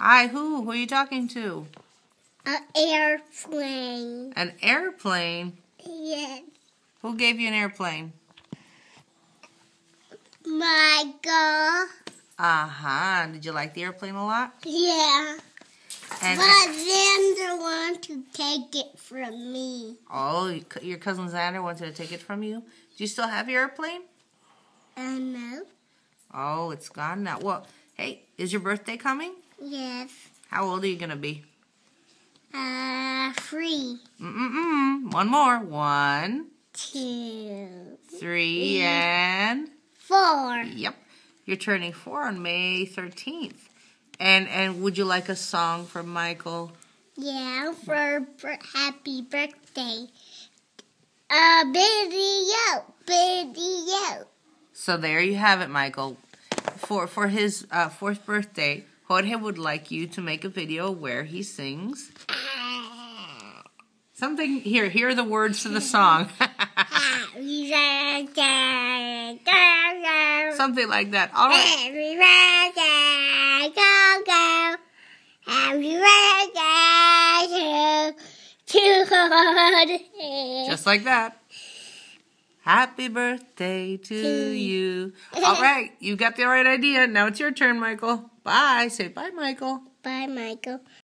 Hi, who? Who are you talking to? An airplane. An airplane? Yes. Who gave you an airplane? Michael. Uh-huh. Did you like the airplane a lot? Yeah. And but then they want to take it from me. Oh, your cousin Xander wanted to take it from you? Do you still have your airplane? Uh, no. Oh, it's gone now. Well, hey, is your birthday coming? Yes. How old are you going to be? Uh, three. Mm-mm-mm. One more. One, Two. three, and... Four. Yep. You're turning four on May 13th. And and would you like a song from Michael? Yeah, for, happy birthday. Uh, video, video. So there you have it, Michael. For for his uh, fourth birthday, Jorge would like you to make a video where he sings something. Here, here are the words to the song. something like that. All right. Happy birthday, go go. Happy birthday to, to Just like that. Happy birthday to you. All right, you got the right idea. Now it's your turn, Michael. Bye. Say bye, Michael. Bye, Michael.